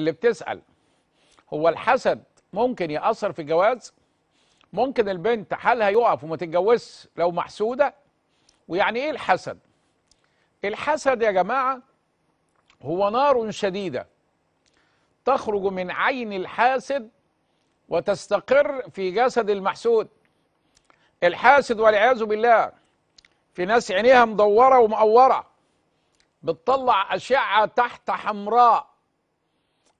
اللي بتسأل هو الحسد ممكن يأثر في الجواز ممكن البنت حالها يقف وما تتجوزش لو محسودة؟ ويعني إيه الحسد؟ الحسد يا جماعة هو نار شديدة تخرج من عين الحاسد وتستقر في جسد المحسود. الحاسد والعياذ بالله في ناس عينيها مدورة ومقورة بتطلع أشعة تحت حمراء.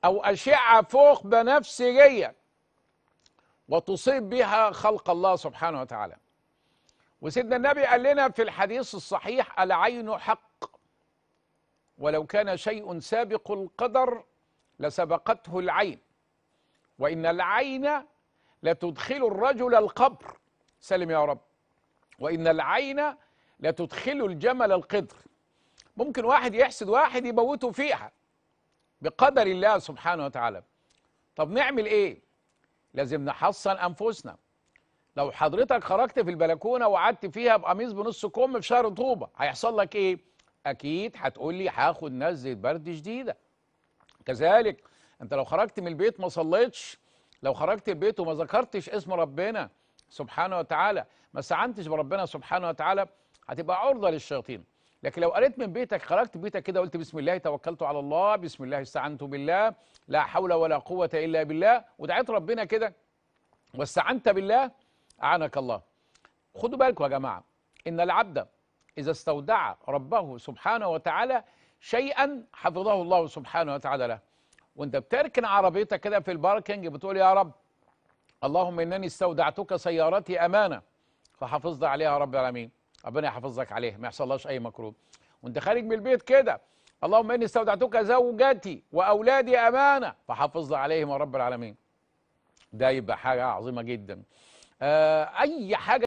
أو أشعة فوق بنفسجية وتصيب بها خلق الله سبحانه وتعالى. وسيدنا النبي قال لنا في الحديث الصحيح العين حق. ولو كان شيء سابق القدر لسبقته العين. وإن العين لتدخل الرجل القبر. سلم يا رب. وإن العين لتدخل الجمل القدر. ممكن واحد يحسد واحد يموته فيها. بقدر الله سبحانه وتعالى. طب نعمل إيه؟ لازم نحصن أنفسنا. لو حضرتك خرجت في البلكونة وقعدت فيها بقميص بنص كم في شهر طوبة هيحصل لك إيه؟ أكيد هتقول لي هاخد نزله برد شديده كذلك أنت لو خرجت من البيت ما صليتش لو خرجت البيت وما ذكرتش اسم ربنا سبحانه وتعالى ما استعنتش بربنا سبحانه وتعالى هتبقى عرضة للشياطين. لكن لو قريت من بيتك خرجت بيتك كده قلت بسم الله توكلت على الله بسم الله استعنت بالله لا حول ولا قوة إلا بالله ودعيت ربنا كده واستعنت بالله أعانك الله. خدوا بالكم يا جماعة إن العبد إذا استودع ربه سبحانه وتعالى شيئا حفظه الله سبحانه وتعالى له. وأنت بتركن عربيتك كده في الباركنج بتقول يا رب اللهم إنني استودعتك سيارتي أمانة فحافظت عليها رب العالمين. ربنا يحفظك عليه ما يحصلهاش أي مكروه. وأنت خارج من البيت كده اللهم إني استودعتك زوجتي وأولادي أمانة فحافظ عليهم يا رب العالمين. ده يبقى حاجة عظيمة جدا. آه أي حاجة